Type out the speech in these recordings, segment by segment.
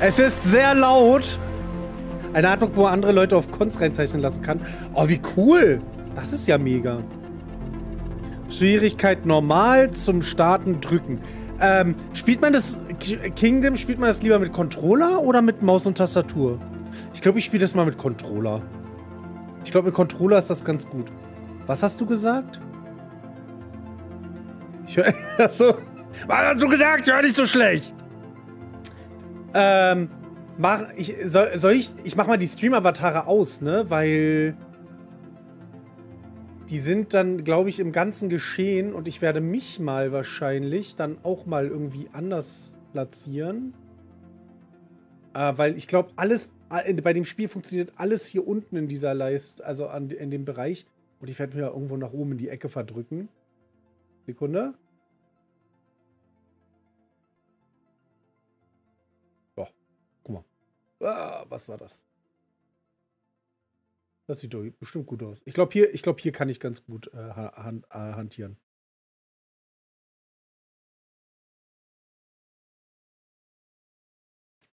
Es ist sehr laut. Eine Atmung, wo andere Leute auf Kunst reinzeichnen lassen kann. Oh, wie cool. Das ist ja mega. Schwierigkeit normal zum Starten drücken. Ähm, spielt man das Kingdom, spielt man das lieber mit Controller oder mit Maus und Tastatur? Ich glaube, ich spiele das mal mit Controller. Ich glaube, mit Controller ist das ganz gut. Was hast du gesagt? Ich höre... Achso. Was hast du gesagt? Ich höre nicht so schlecht. Ähm, mach, ich, soll, soll ich, ich mach mal die Stream-Avatare aus, ne? Weil die sind dann, glaube ich, im ganzen Geschehen und ich werde mich mal wahrscheinlich dann auch mal irgendwie anders platzieren. Äh, weil ich glaube, alles, äh, bei dem Spiel funktioniert alles hier unten in dieser Leiste, also an, in dem Bereich. Und ich werde mir irgendwo nach oben in die Ecke verdrücken. Sekunde. Ah, was war das? Das sieht doch bestimmt gut aus. Ich glaube, hier, glaub, hier kann ich ganz gut äh, hand, äh, hantieren.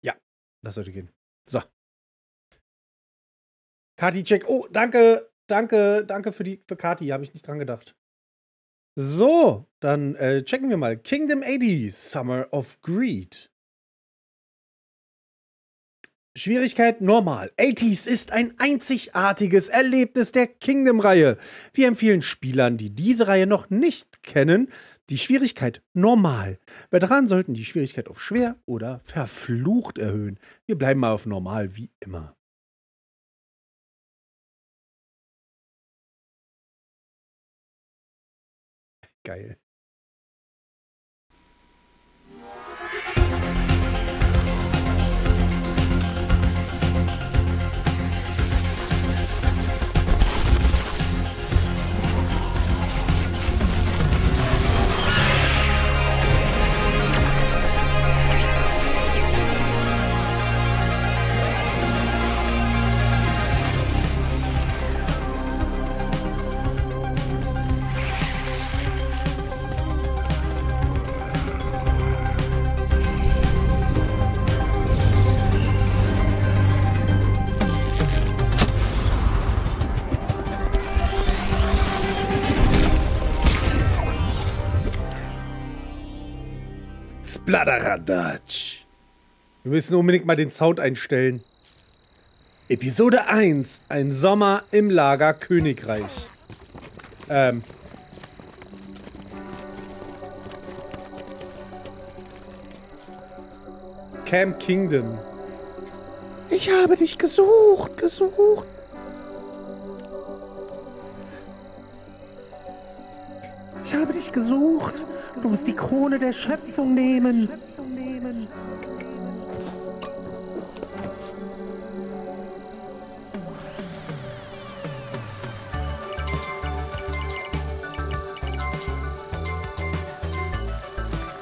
Ja, das sollte gehen. So. Kati, check. Oh, danke, danke, danke für die für Kati. Habe ich nicht dran gedacht. So, dann äh, checken wir mal. Kingdom 80, Summer of Greed. Schwierigkeit normal. 80s ist ein einzigartiges Erlebnis der Kingdom-Reihe. Wir empfehlen Spielern, die diese Reihe noch nicht kennen, die Schwierigkeit normal. Veteranen sollten die Schwierigkeit auf schwer oder verflucht erhöhen. Wir bleiben mal auf normal wie immer. Geil. Splatteradatsch. Wir müssen unbedingt mal den Sound einstellen. Episode 1. Ein Sommer im Lager Königreich. Ähm. Camp Kingdom. Ich habe dich gesucht, gesucht. Ich habe dich gesucht. Du musst die Krone der Schöpfung nehmen.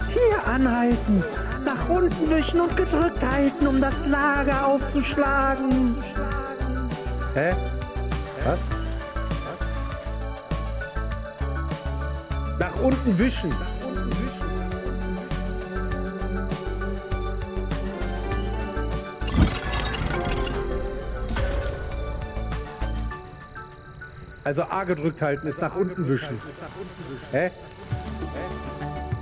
Hier anhalten. Nach unten wischen und gedrückt halten, um das Lager aufzuschlagen. Hä? Was? Nach unten wischen. Also A gedrückt halten ist nach unten wischen. Hä?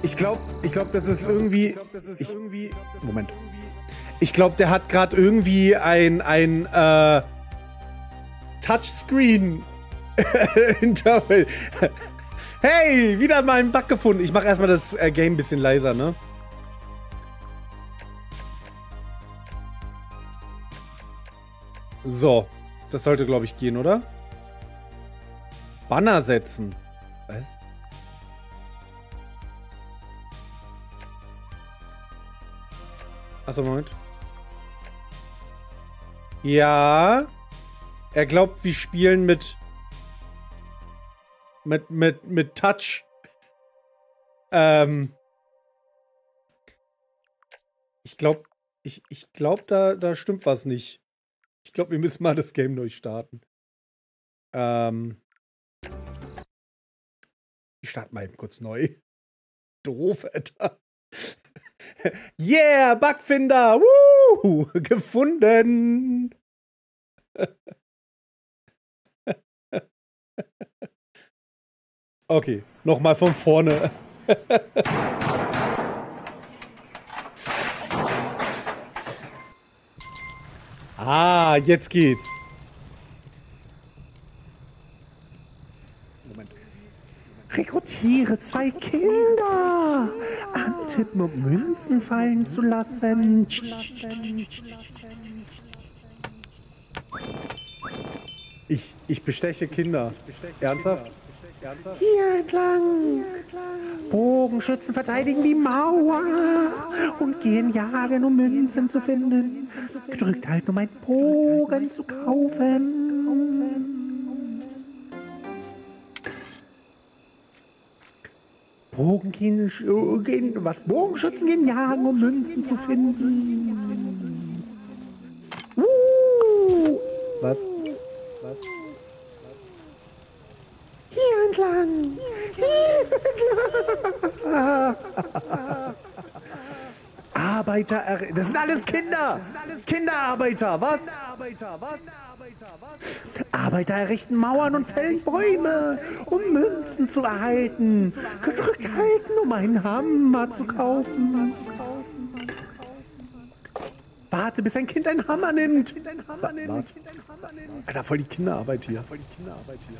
Ich glaube, ich glaube, das ist irgendwie. Ich, Moment. Ich glaube, der hat gerade irgendwie ein ein äh, Touchscreen. Hey, wieder mal einen Bug gefunden. Ich mache erstmal das äh, Game ein bisschen leiser, ne? So. Das sollte, glaube ich, gehen, oder? Banner setzen. Was? Achso, Moment. Ja. Er glaubt, wir spielen mit mit, mit, mit Touch. Ähm. Ich glaube, ich, ich glaube, da, da stimmt was nicht. Ich glaube, wir müssen mal das Game neu starten. Ähm. Ich starte mal eben kurz neu. Doof, Alter. Yeah, Bugfinder! Woo! Gefunden! Okay, nochmal von vorne. ah, jetzt geht's. Rekrutiere zwei Kinder. Antippen, um Münzen fallen zu lassen. Ich, ich besteche Kinder. Ernsthaft? Hier entlang. Bogenschützen verteidigen die Mauer und gehen jagen, um Münzen zu finden. Gedrückt halten, um einen Bogen zu kaufen. Bogen gehen, gehen, was? Bogenschützen gehen jagen, um Münzen zu finden. Uh, was? Was? Hier entlang. Hier entlang. Arbeiter, das sind alles Kinder. Kinderarbeiter, was? Arbeiter errichten Mauern und fällen Bäume, um Münzen zu erhalten. Gedrückt halten, um einen Hammer zu kaufen. Warte, bis ein Kind einen Hammer nimmt. Was? Alter, voll die Kinderarbeit hier. Voll die Kinderarbeit hier.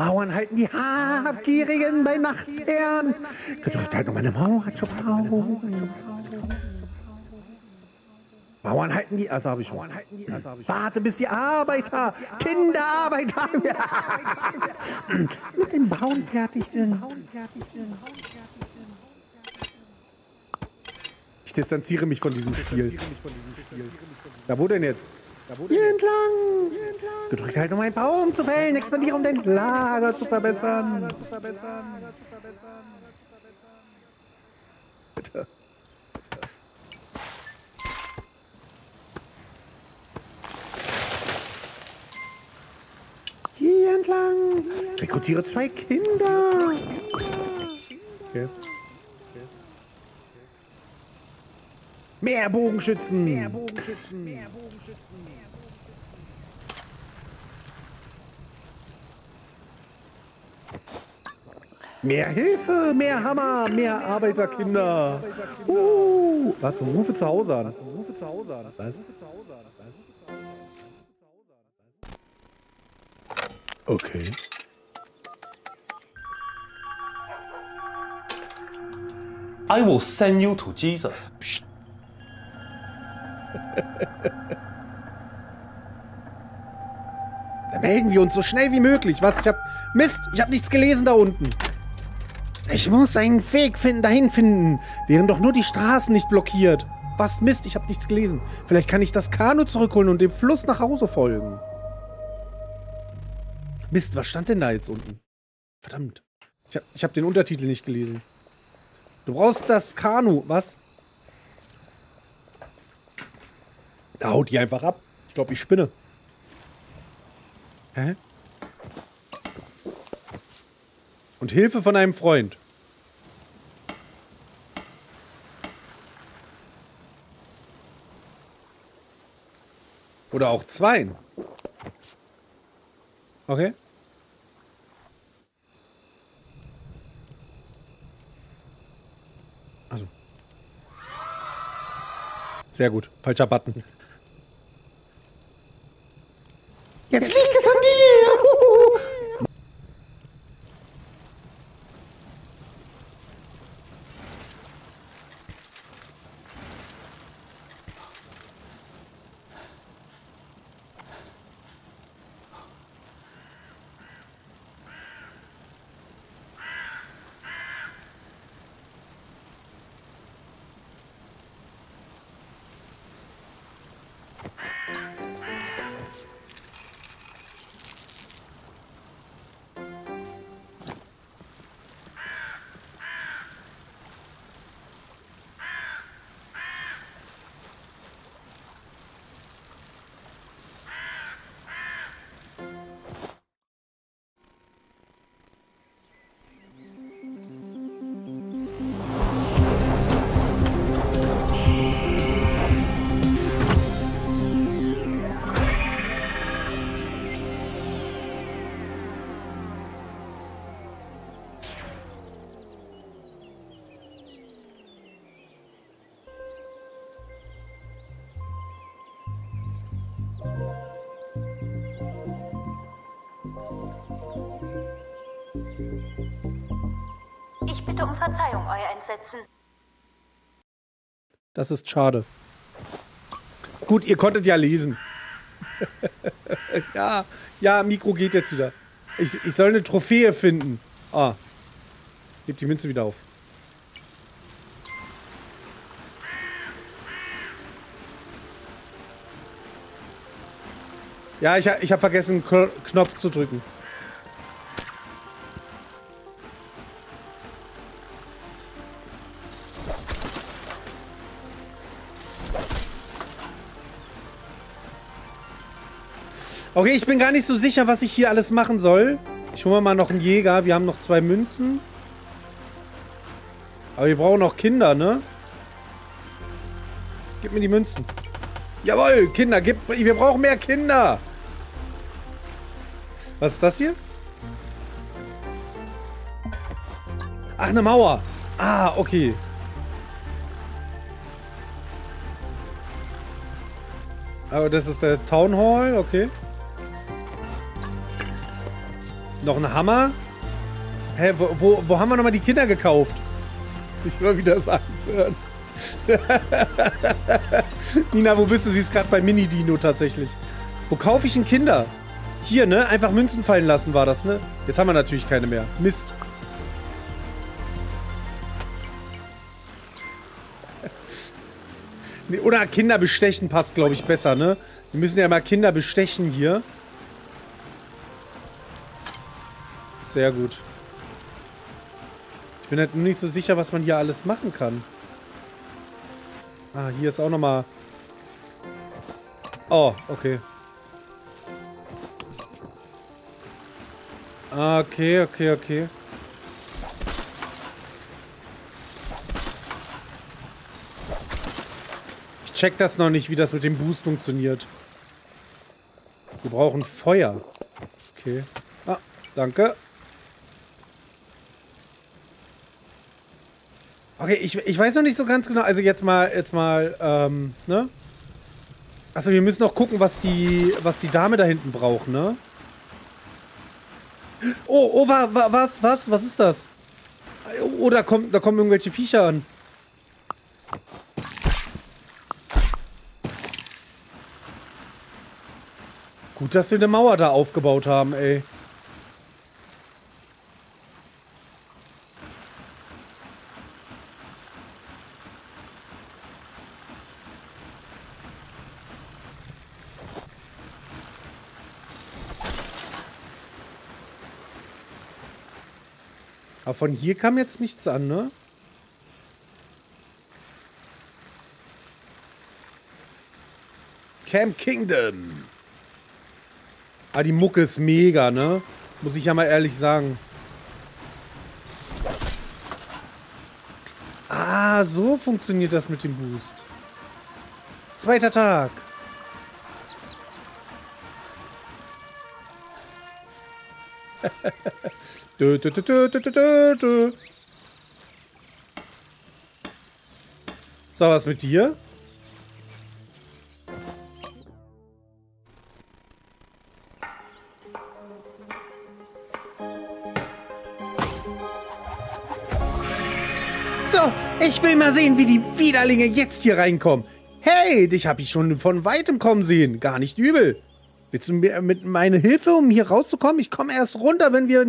Mauern halten die Habgierigen bei Nacht fern. Gedrückt halt um eine Mauer. Bauern halten die, also habe ich schon. Warte, bis die Arbeiter, Kinderarbeiter mit dem Bauen fertig sind. Ich distanziere mich von diesem Spiel. Da wo denn jetzt? Hier entlang. Gedrückt halt, um einen Baum zu fällen. Expandiere, um dein Lager zu verbessern. Bitte. Hier entlang. Rekrutiere zwei Kinder. Okay. Mehr Bogenschützen. Mehr Bogenschützen. Mehr Bogenschützen. Mehr Hilfe, mehr Hammer, mehr Arbeiterkinder. Uh, was? Rufe zu Hause an. Rufe zu Hause an. Was? Okay. I will send you to Jesus. Psst. Da melden wir uns so schnell wie möglich. Was? Ich hab. Mist, ich hab nichts gelesen da unten. Ich muss einen Weg finden, dahin finden. Wären doch nur die Straßen nicht blockiert. Was Mist, ich hab nichts gelesen. Vielleicht kann ich das Kanu zurückholen und dem Fluss nach Hause folgen. Mist, was stand denn da jetzt unten? Verdammt. Ich hab, ich hab den Untertitel nicht gelesen. Du brauchst das Kanu. Was? Da haut die einfach ab. Ich glaube, ich spinne. Hä? Und Hilfe von einem Freund. Oder auch zweien. Okay. Also. Sehr gut. Falscher Button. Bitte um Verzeihung, Euer Entsetzen. Das ist schade. Gut, ihr konntet ja lesen. ja, ja, Mikro geht jetzt wieder. Ich, ich soll eine Trophäe finden. Ah. Gib die Münze wieder auf. Ja, ich, ich habe vergessen, Knopf zu drücken. Okay, ich bin gar nicht so sicher, was ich hier alles machen soll. Ich hole mal noch einen Jäger. Wir haben noch zwei Münzen. Aber wir brauchen noch Kinder, ne? Gib mir die Münzen. Jawohl, Kinder. Gib, wir brauchen mehr Kinder. Was ist das hier? Ach, eine Mauer. Ah, okay. Aber das ist der Town Hall, okay. Noch ein Hammer? Hä, wo, wo, wo haben wir nochmal die Kinder gekauft? Ich will wieder sagen zu hören. Nina, wo bist du? Sie ist gerade bei Mini-Dino tatsächlich. Wo kaufe ich denn Kinder? Hier, ne? Einfach Münzen fallen lassen war das, ne? Jetzt haben wir natürlich keine mehr. Mist. Oder Kinder bestechen passt, glaube ich, besser, ne? Wir müssen ja mal Kinder bestechen hier. Sehr gut. Ich bin halt nur nicht so sicher, was man hier alles machen kann. Ah, hier ist auch nochmal... Oh, okay. Okay, okay, okay. Ich check das noch nicht, wie das mit dem Boost funktioniert. Wir brauchen Feuer. Okay. Ah, danke. Okay, ich, ich weiß noch nicht so ganz genau. Also jetzt mal, jetzt mal, ähm, ne? Achso, wir müssen noch gucken, was die, was die Dame da hinten braucht, ne? Oh, oh, wa, wa, was, was, was ist das? Oh, da, kommt, da kommen irgendwelche Viecher an. Gut, dass wir eine Mauer da aufgebaut haben, ey. Aber von hier kam jetzt nichts an, ne? Camp Kingdom. Ah, die Mucke ist mega, ne? Muss ich ja mal ehrlich sagen. Ah, so funktioniert das mit dem Boost. Zweiter Tag. Dö, dö, dö. So, was mit dir? So, ich will mal sehen, wie die Widerlinge jetzt hier reinkommen. Hey, dich habe ich schon von weitem kommen sehen. Gar nicht übel. Willst du mir mit meiner Hilfe, um hier rauszukommen? Ich komme erst runter, wenn wir,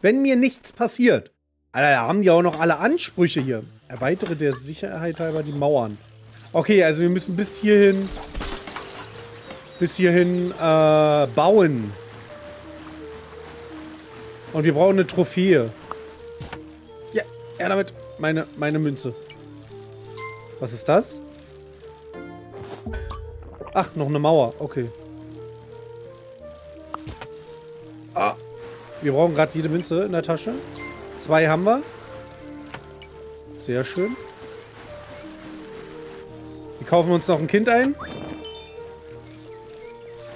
wenn mir nichts passiert. Alter, da haben die auch noch alle Ansprüche hier. Erweitere der Sicherheit halber die Mauern. Okay, also wir müssen bis hierhin, bis hierhin äh, bauen. Und wir brauchen eine Trophäe. Ja, ja damit meine, meine Münze. Was ist das? Ach, noch eine Mauer. Okay. Ah. Wir brauchen gerade jede Münze in der Tasche. Zwei haben wir. Sehr schön. Wir kaufen uns noch ein Kind ein.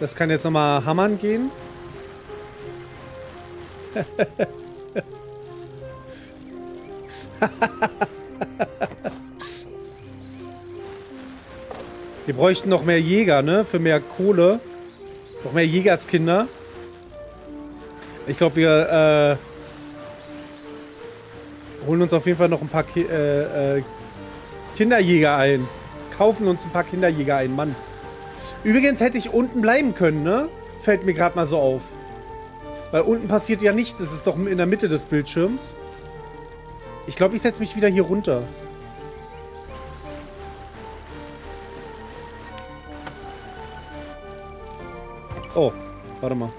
Das kann jetzt nochmal hammern gehen. Wir bräuchten noch mehr Jäger, ne? Für mehr Kohle. Noch mehr Jägerskinder. Ich glaube, wir äh, Holen uns auf jeden Fall noch ein paar Ki äh, äh, Kinderjäger ein. Kaufen uns ein paar Kinderjäger ein, Mann. Übrigens hätte ich unten bleiben können, ne? Fällt mir gerade mal so auf. Weil unten passiert ja nichts. Es ist doch in der Mitte des Bildschirms. Ich glaube, ich setze mich wieder hier runter. Oh, warte mal.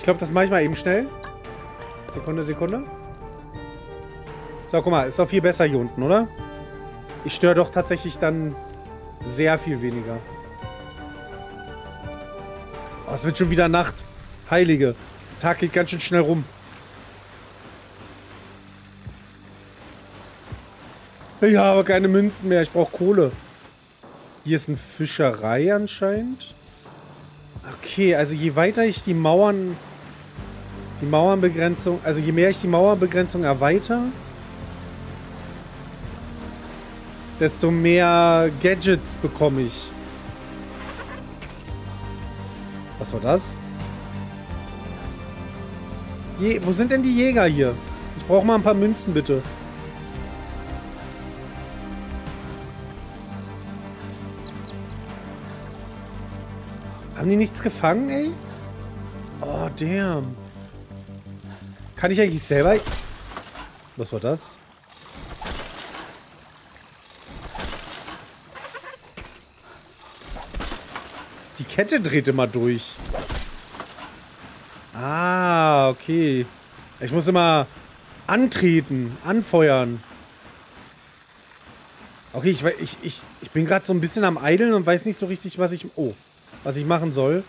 Ich glaube, das mache ich mal eben schnell. Sekunde, Sekunde. So, guck mal, ist doch viel besser hier unten, oder? Ich störe doch tatsächlich dann sehr viel weniger. Oh, es wird schon wieder Nacht. Heilige. Tag geht ganz schön schnell rum. Ich habe keine Münzen mehr. Ich brauche Kohle. Hier ist eine Fischerei anscheinend. Okay, also je weiter ich die Mauern... Die Mauernbegrenzung... Also je mehr ich die Mauernbegrenzung erweitere... Desto mehr Gadgets bekomme ich. Was war das? Je Wo sind denn die Jäger hier? Ich brauche mal ein paar Münzen, bitte. Haben die nichts gefangen, ey? Oh, damn. Kann ich eigentlich selber... Was war das? Die Kette dreht immer durch. Ah, okay. Ich muss immer antreten, anfeuern. Okay, ich, ich, ich, ich bin gerade so ein bisschen am Eideln und weiß nicht so richtig, was ich... Oh was ich machen soll.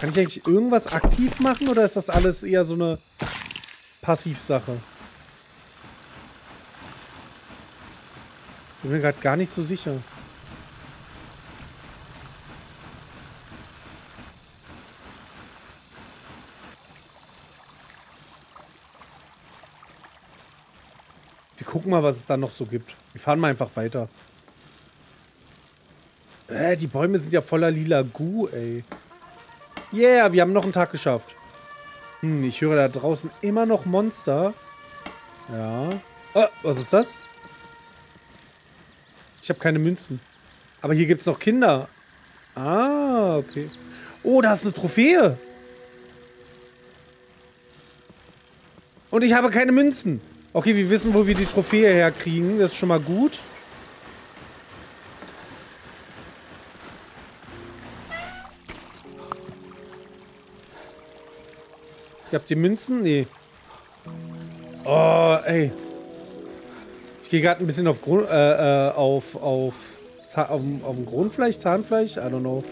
Kann ich eigentlich irgendwas aktiv machen oder ist das alles eher so eine Passivsache? Bin mir gerade gar nicht so sicher. Wir gucken mal, was es da noch so gibt. Wir fahren mal einfach weiter. Äh, die Bäume sind ja voller lila Gu, ey. Yeah, wir haben noch einen Tag geschafft. Hm, ich höre da draußen immer noch Monster. Ja. Oh, was ist das? Ich habe keine Münzen. Aber hier gibt es noch Kinder. Ah, okay. Oh, da ist eine Trophäe. Und ich habe keine Münzen. Okay, wir wissen, wo wir die Trophäe herkriegen. Das ist schon mal gut. Ihr habt die Münzen? Nee. Oh, ey. Ich gehe gerade ein bisschen auf Grund, äh, äh, auf, auf, auf, auf ein Grundfleisch, Zahnfleisch? I don't know.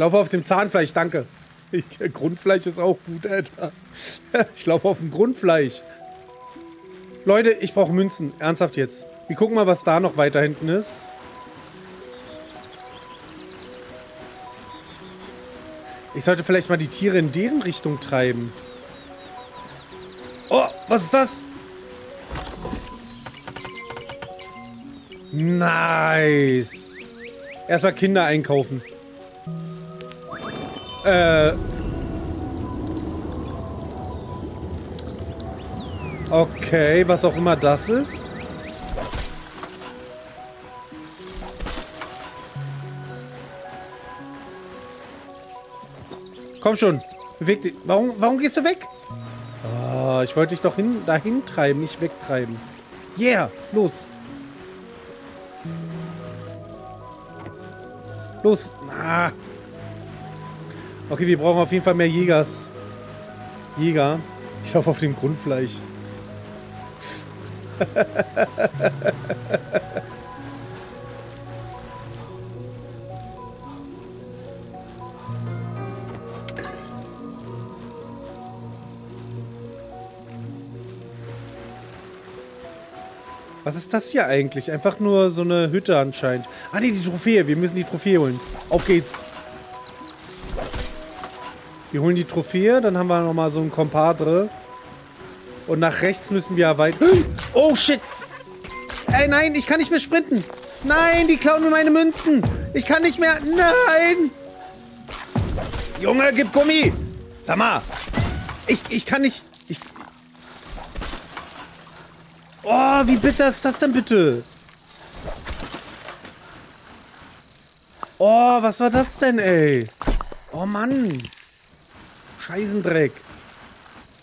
Laufe auf dem Zahnfleisch, danke. Ich, der Grundfleisch ist auch gut, Alter. Ich laufe auf dem Grundfleisch. Leute, ich brauche Münzen. Ernsthaft jetzt. Wir gucken mal, was da noch weiter hinten ist. Ich sollte vielleicht mal die Tiere in deren Richtung treiben. Oh, was ist das? Nice. Erstmal Kinder einkaufen. Äh. Okay, was auch immer das ist. Komm schon. Beweg dich. Warum, warum gehst du weg? Oh, ich wollte dich doch hin, dahin treiben, nicht wegtreiben. Yeah, los. Los. Okay, wir brauchen auf jeden Fall mehr Jägers. Jäger. Ich laufe auf dem Grundfleisch. Was ist das hier eigentlich? Einfach nur so eine Hütte anscheinend. Ah, nee, die Trophäe. Wir müssen die Trophäe holen. Auf geht's. Wir holen die Trophäe, dann haben wir nochmal so ein Kompadre. Und nach rechts müssen wir weit... Oh, shit! Ey, nein, ich kann nicht mehr sprinten. Nein, die klauen mir meine Münzen. Ich kann nicht mehr... Nein! Junge, gib Gummi! Sag mal! Ich, ich kann nicht... Ich... Oh, wie bitter ist das denn bitte? Oh, was war das denn, ey? Oh, Mann. Scheißendreck.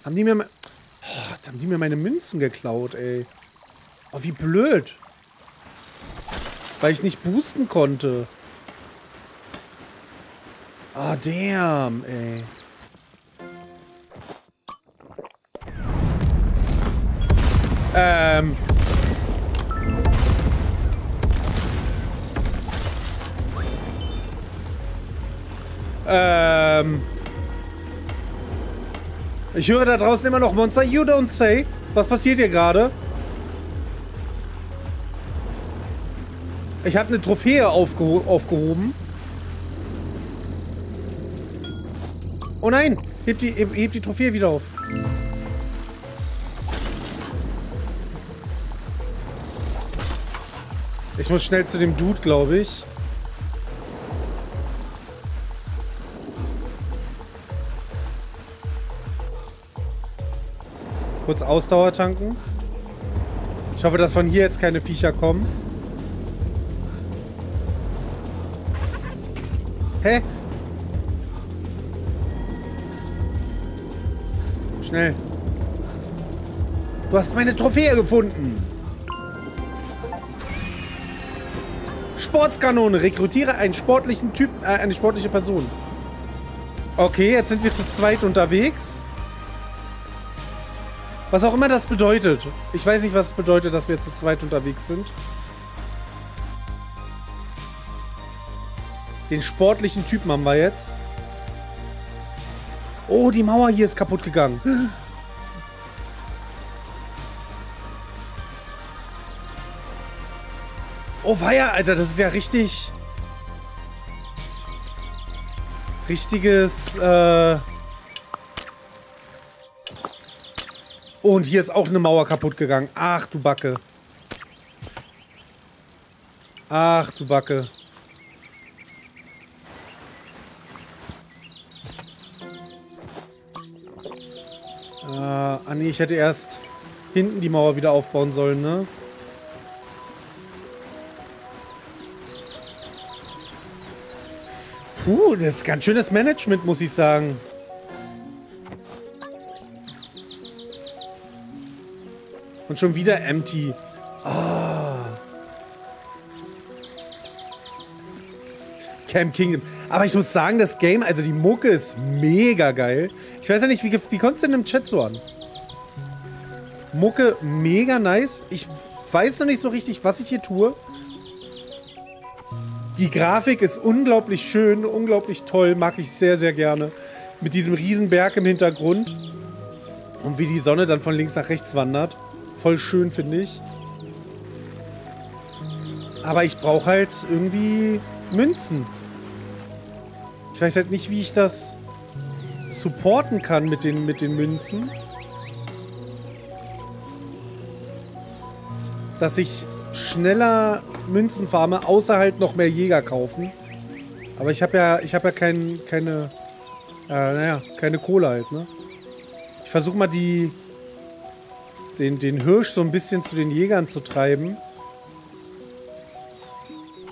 Haben die mir... Oh, jetzt haben die mir meine Münzen geklaut, ey. Oh, wie blöd. Weil ich nicht boosten konnte. Ah, damn, ey. Ähm. Ähm. Ich höre da draußen immer noch Monster. You don't say. Was passiert hier gerade? Ich habe eine Trophäe aufgeho aufgehoben. Oh nein! Heb die, heb, heb die Trophäe wieder auf. Ich muss schnell zu dem Dude, glaube ich. Kurz Ausdauer tanken. Ich hoffe, dass von hier jetzt keine Viecher kommen. Hä? Schnell. Du hast meine Trophäe gefunden. Sportskanone. Rekrutiere einen sportlichen Typ, äh, eine sportliche Person. Okay, jetzt sind wir zu zweit unterwegs. Was auch immer das bedeutet. Ich weiß nicht, was es bedeutet, dass wir zu zweit unterwegs sind. Den sportlichen Typen haben wir jetzt. Oh, die Mauer hier ist kaputt gegangen. Oh, weia, Alter, das ist ja richtig... Richtiges, äh... und hier ist auch eine Mauer kaputt gegangen. Ach, du Backe. Ach, du Backe. Äh, ah nee, ich hätte erst hinten die Mauer wieder aufbauen sollen, ne? Puh, das ist ganz schönes Management, muss ich sagen. Und schon wieder empty. Ah. Camp Kingdom. Aber ich muss sagen, das Game, also die Mucke ist mega geil. Ich weiß ja nicht, wie, wie kommt es denn im Chat so an? Mucke mega nice. Ich weiß noch nicht so richtig, was ich hier tue. Die Grafik ist unglaublich schön, unglaublich toll. Mag ich sehr, sehr gerne. Mit diesem Riesenberg im Hintergrund. Und wie die Sonne dann von links nach rechts wandert. Voll schön, finde ich. Aber ich brauche halt irgendwie Münzen. Ich weiß halt nicht, wie ich das supporten kann mit den, mit den Münzen. Dass ich schneller Münzen farme, außer halt noch mehr Jäger kaufen. Aber ich habe ja, ich habe ja kein, keine, äh, naja, keine Kohle halt, ne? Ich versuche mal die, den, den Hirsch so ein bisschen zu den Jägern zu treiben.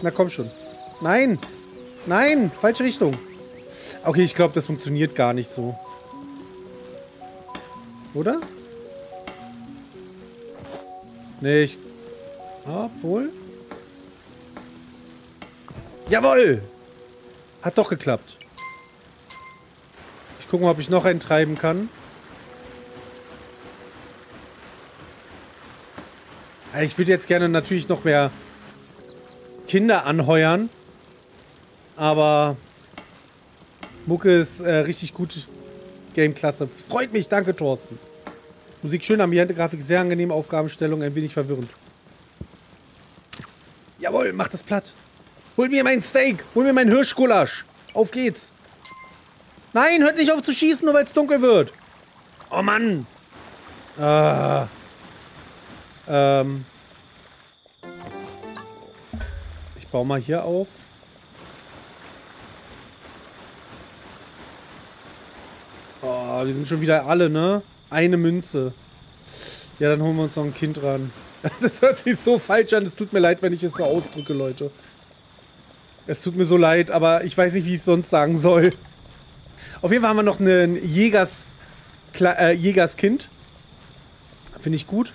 Na komm schon. Nein! Nein! Falsche Richtung. Okay, ich glaube, das funktioniert gar nicht so. Oder? Nee, ich... Obwohl... Jawohl! Hat doch geklappt. Ich gucke mal, ob ich noch einen treiben kann. Ich würde jetzt gerne natürlich noch mehr Kinder anheuern. Aber Mucke ist äh, richtig gut. Game-Klasse. Freut mich, danke Thorsten. Musik schön, ambiente Grafik sehr angenehm, Aufgabenstellung ein wenig verwirrend. Jawohl, mach das platt. Hol mir mein Steak. Hol mir mein Hirschgulasch. Auf geht's. Nein, hört nicht auf zu schießen, nur weil es dunkel wird. Oh Mann. Ah. Ähm. Ich baue mal hier auf. Oh, wir sind schon wieder alle, ne? Eine Münze. Ja, dann holen wir uns noch ein Kind ran. Das hört sich so falsch an. Es tut mir leid, wenn ich es so ausdrücke, Leute. Es tut mir so leid, aber ich weiß nicht, wie ich es sonst sagen soll. Auf jeden Fall haben wir noch einen Jägers, äh, Jägerskind. Finde ich gut.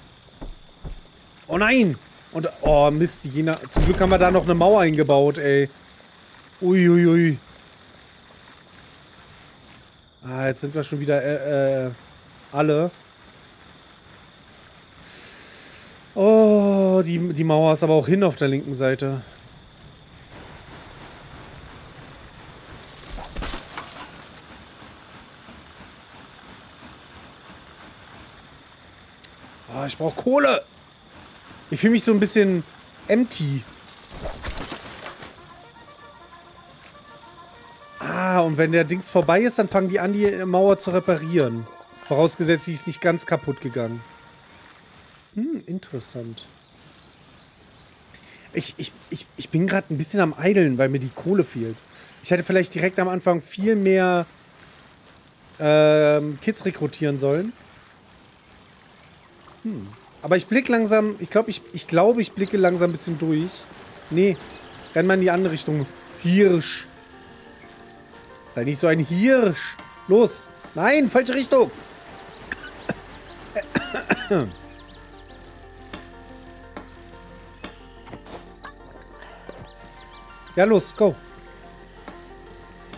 Oh nein! Und, oh Mist, die Jena. Zum Glück haben wir da noch eine Mauer eingebaut, ey. Uiuiui. Ui, ui. Ah, jetzt sind wir schon wieder, äh, äh, alle. Oh, die, die Mauer ist aber auch hin auf der linken Seite. Oh, ich brauche Kohle. Ich fühle mich so ein bisschen empty. Ah, und wenn der Dings vorbei ist, dann fangen die an, die Mauer zu reparieren. Vorausgesetzt, sie ist nicht ganz kaputt gegangen. Hm, interessant. Ich, ich, ich, ich bin gerade ein bisschen am Eideln, weil mir die Kohle fehlt. Ich hätte vielleicht direkt am Anfang viel mehr ähm, Kids rekrutieren sollen. Hm. Aber ich blicke langsam, ich glaube, ich, ich, glaub, ich blicke langsam ein bisschen durch. Nee, renn mal in die andere Richtung. Hirsch. Sei nicht so ein Hirsch. Los. Nein, falsche Richtung. Ja, los, go.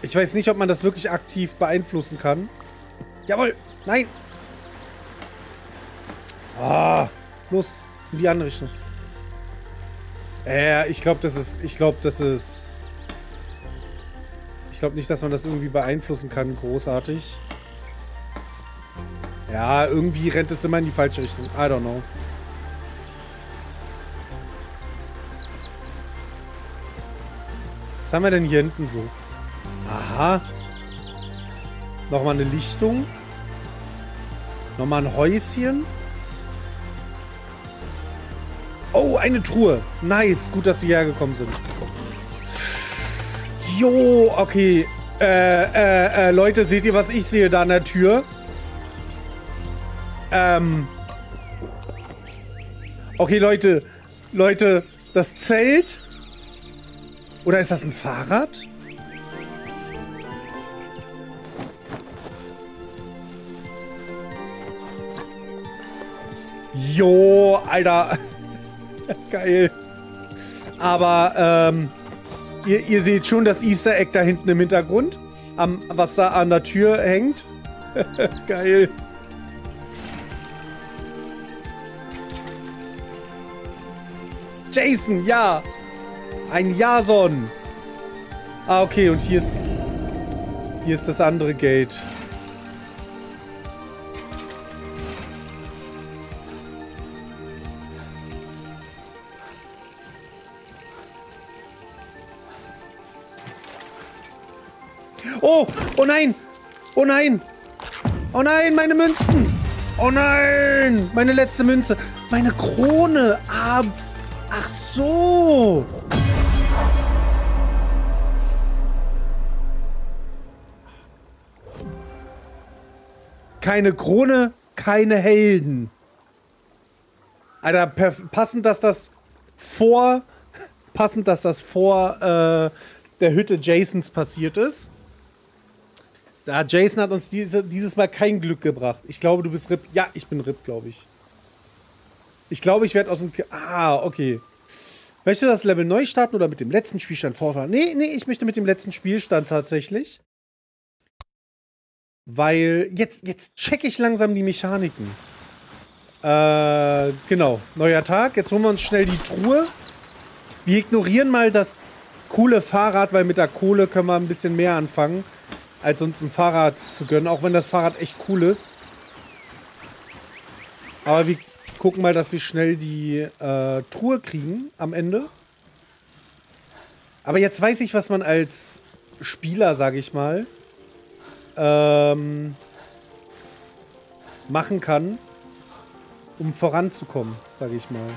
Ich weiß nicht, ob man das wirklich aktiv beeinflussen kann. Jawohl. Nein. Ah. Los. In die andere Richtung. Äh, ich glaube, das ist... Ich glaube, das ist... Ich glaube nicht, dass man das irgendwie beeinflussen kann. Großartig. Ja, irgendwie rennt es immer in die falsche Richtung. I don't know. Was haben wir denn hier hinten so? Aha. Nochmal eine Lichtung. Nochmal ein Häuschen. Oh, eine Truhe. Nice. Gut, dass wir hergekommen sind. Jo, okay. Äh, äh, äh, Leute, seht ihr, was ich sehe da an der Tür? Ähm. Okay, Leute. Leute, das Zelt oder ist das ein Fahrrad? Jo, Alter. Geil. Aber, ähm, ihr, ihr, seht schon das Easter Egg da hinten im Hintergrund. Am, was da an der Tür hängt. Geil. Jason, ja. Ein Jason. Ah, okay. Und hier ist... Hier ist das andere Gate. Oh! Oh nein! Oh nein! Oh nein, meine Münzen! Oh nein! Meine letzte Münze! Meine Krone! Ah, ach so! Keine Krone, keine Helden. Alter, passend, dass das vor. Passend, dass das vor äh, der Hütte Jasons passiert ist. Da Jason hat uns diese, dieses Mal kein Glück gebracht. Ich glaube, du bist RIP. Ja, ich bin RIP, glaube ich. Ich glaube, ich werde aus dem. K ah, okay. Möchtest du das Level neu starten oder mit dem letzten Spielstand vorfahren? Nee, nee, ich möchte mit dem letzten Spielstand tatsächlich. Weil jetzt, jetzt checke ich langsam die Mechaniken. Äh, genau. Neuer Tag. Jetzt holen wir uns schnell die Truhe. Wir ignorieren mal das coole Fahrrad, weil mit der Kohle können wir ein bisschen mehr anfangen, als uns ein Fahrrad zu gönnen. Auch wenn das Fahrrad echt cool ist. Aber wir gucken mal, dass wir schnell die äh, Truhe kriegen am Ende. Aber jetzt weiß ich, was man als Spieler, sage ich mal, ähm, machen kann, um voranzukommen, sage ich mal.